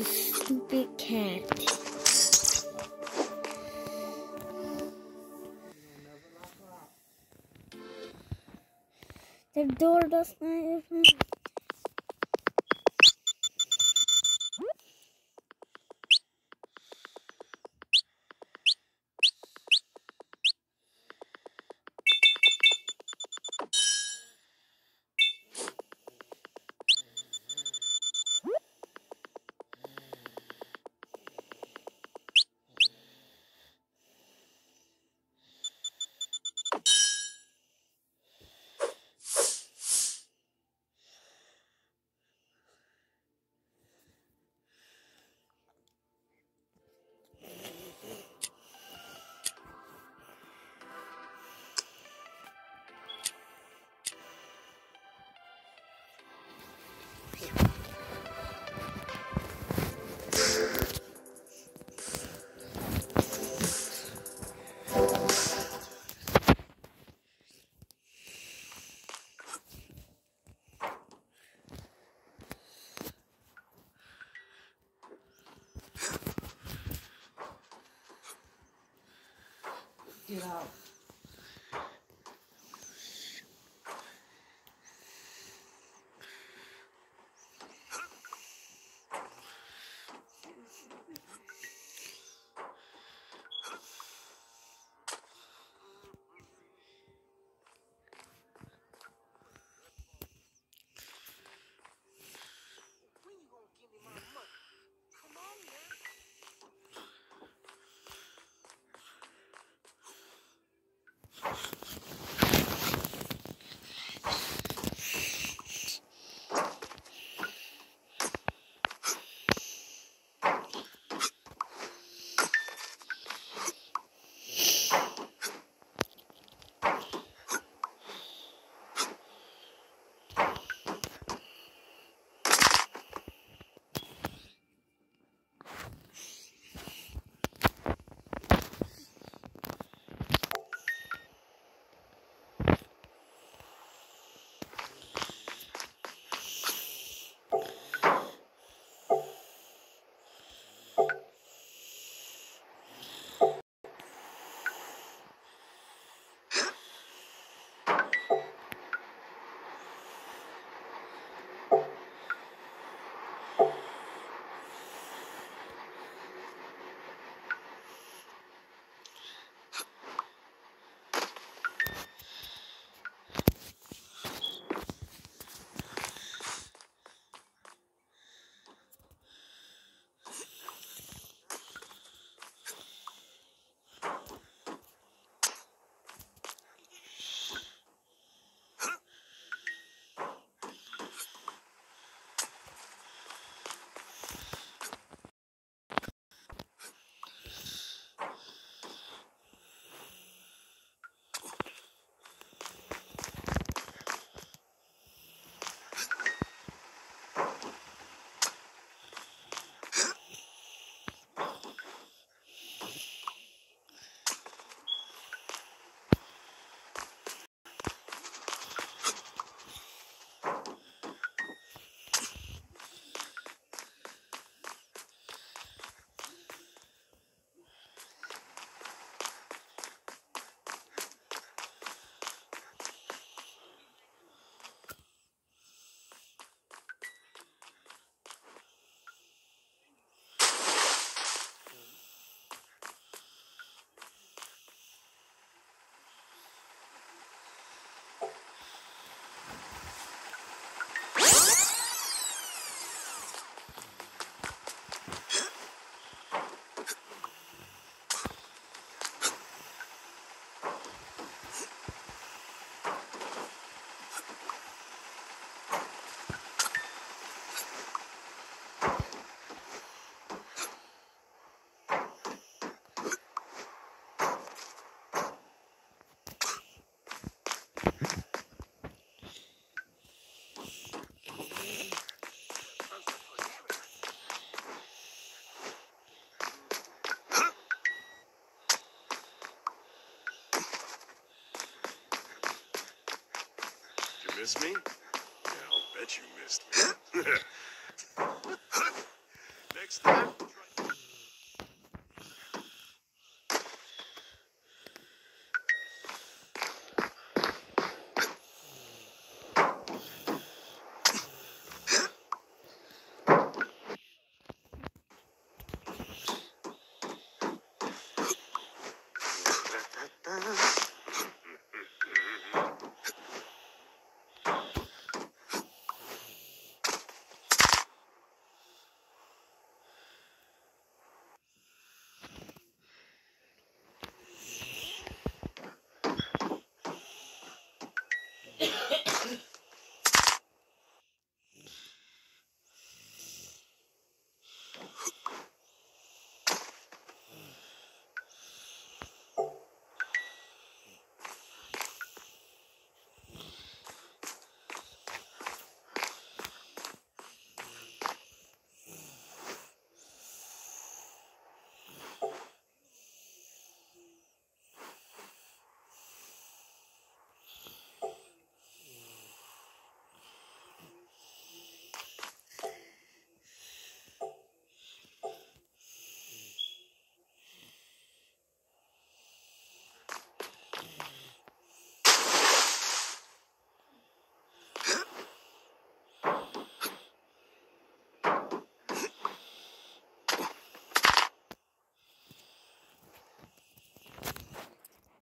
sleepy cat. The door does not open. Get out. Miss me? Yeah, I'll bet you missed me. Next time,